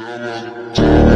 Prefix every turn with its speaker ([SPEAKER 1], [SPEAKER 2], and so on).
[SPEAKER 1] Devam.